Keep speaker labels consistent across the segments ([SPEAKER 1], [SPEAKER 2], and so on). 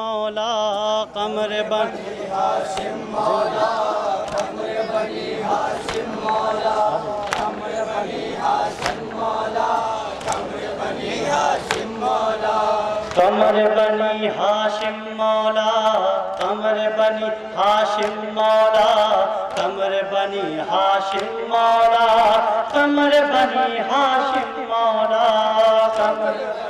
[SPEAKER 1] مولا قمر بنی ہاشم مولا قمر بنی ہاشم مولا قمر بنی ہاشم مولا قمر بنی ہاشم مولا قمر بنی ہاشم مولا قمر بنی ہاشم مولا قمر بنی ہاشم مولا قمر بنی ہاشم مولا قمر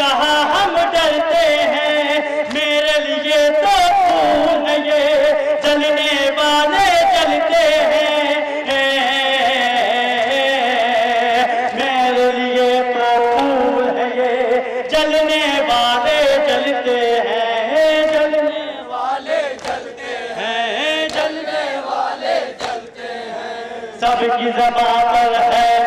[SPEAKER 1] کہا ہم ڈرتے ہیں؟ میرے لیے تو پھول ہے یہ جلنے والے جلتے ہیں۔ میرے لیے تو پھول ہے یہ جلنے والے جلتے ہیں۔ جلنے والے جلتے ہیں۔ جلنے والے جلتے ہیں۔ سب کی زبان پر ہے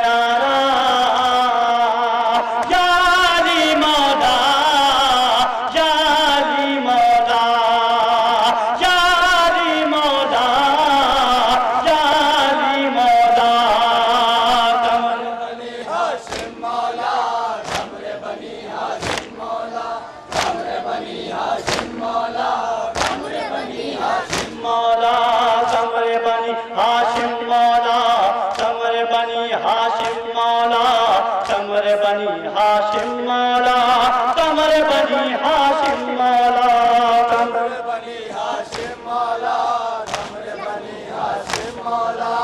[SPEAKER 1] بنی ہاشم مولا کمر بنی ہاشم مولا. قمر بنی ہاشم مولا کمر بنی ہاشم مولا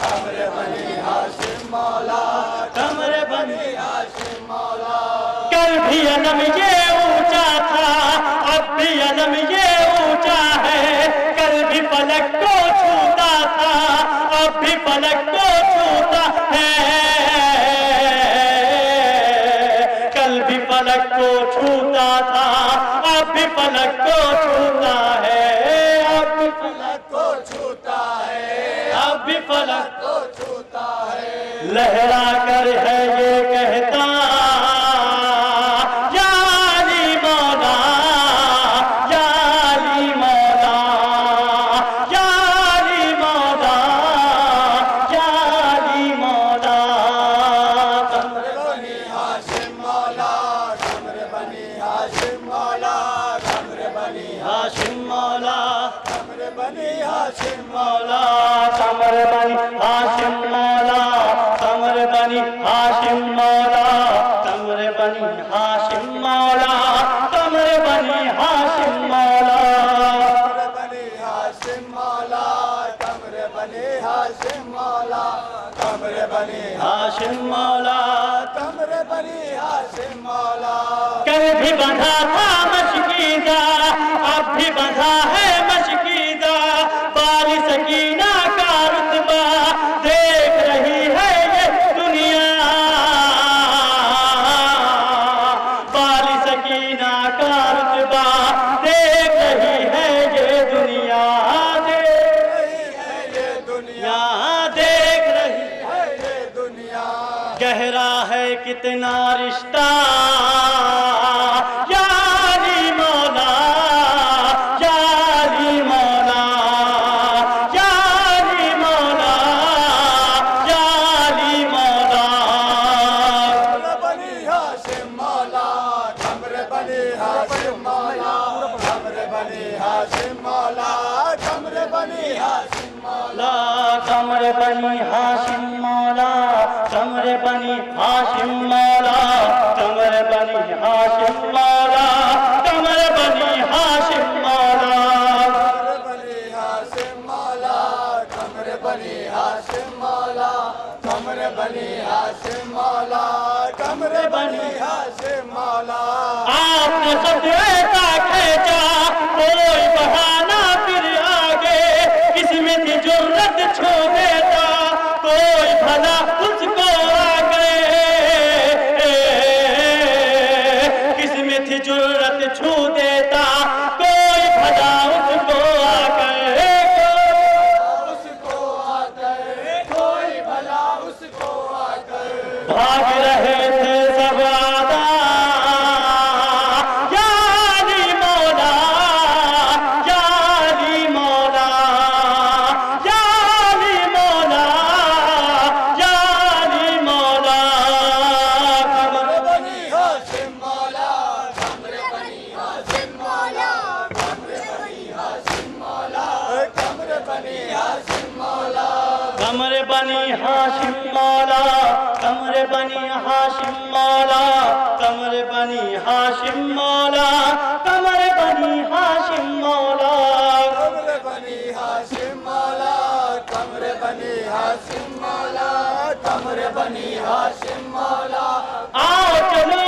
[SPEAKER 1] کمر بنی ہاشم مولا کمر بنی ہاشم مولا. کل بھی علم یہ اونچا تھا فلک کو چھوتا ہے۔ اب بھی فلک کو چھوتا ہے۔ اب بھی فلک کو چھوتا ہے۔ لہرا کر ہے یہ ہاشم مولا قمر بنی ہاشم مولا قمر بنی ہاشم مولا قمر بنی ہاشم مولا قمر بنی ہاشم مولا بنی ہاشم مولا
[SPEAKER 2] کمر بنی ہاشم مولا بنی
[SPEAKER 1] ہاشم مولا
[SPEAKER 2] کمر بنی ہاشم مولا
[SPEAKER 1] کل بھی بندھا تھا مشکیزہ اب بھی بندھا ہے گہرا ہے کتنا
[SPEAKER 2] رشتہ، یاری مولا
[SPEAKER 1] یاری مولا یاری مولا یاری مولا۔ بنی ہاشم
[SPEAKER 2] مولا، کمر بنی ہاشم مولا،
[SPEAKER 1] کمر بنی ہاشم مولا، کمر بنی ہاشم مولا کمر بنی ہاشم مولا کمر بنی ہاشم مولا
[SPEAKER 2] کمر بنی ہاشم مولا کمر بنی ہاشم مولا کمر بنی ہاشم مولا کمر بنی ہاشم مولا
[SPEAKER 1] آپ نے خط ایسا کھینچا کوئی بہانا پھر جرت چھو دیتا کوئی بھلا اس کو آگے۔ کس میں تھی جرت چھو دیتا کوئی بھلا اس کو آگے۔
[SPEAKER 2] اس کو آ کر کوئی بھلا اس کو آ کر
[SPEAKER 1] بھاگ رہے
[SPEAKER 2] بنی ہاشم مولا۔
[SPEAKER 1] آؤ چلو۔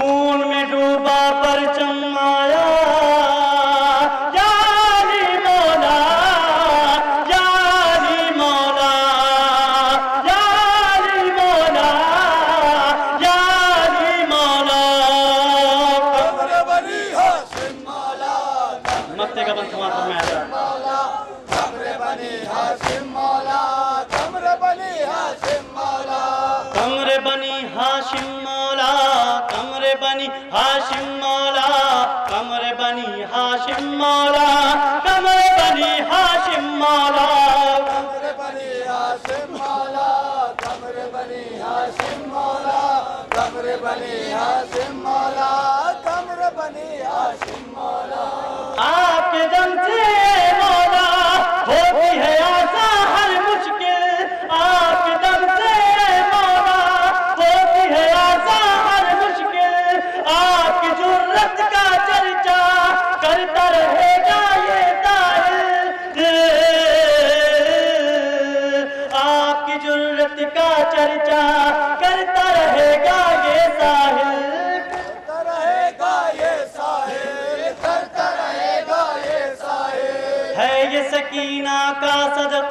[SPEAKER 1] خون میں ڈوبا پرچم آیا۔ جالی مولا جالی مولا جالی مولا جالی مولا۔ مکتے کا بند کمار فرمایا۔
[SPEAKER 2] تھا کمر بنی ہاشم
[SPEAKER 1] কমরে বানি হাশিম মালা কমরে বানি হাশিম মালা কমরে বানি হাশিম মালা কমরে বানি হাশিম মালা কমরে বানি হাশিম মালা কমরে বানি হাশিম মালা কমরে বানি হাশিম মালা আপকে چرچا کرتا رہے گا یہ ساحل۔
[SPEAKER 2] کرتا رہے گا یہ ساحل۔ کرتا رہے گا یہ ساحل۔
[SPEAKER 1] ہے یہ سکینہ کا صدقہ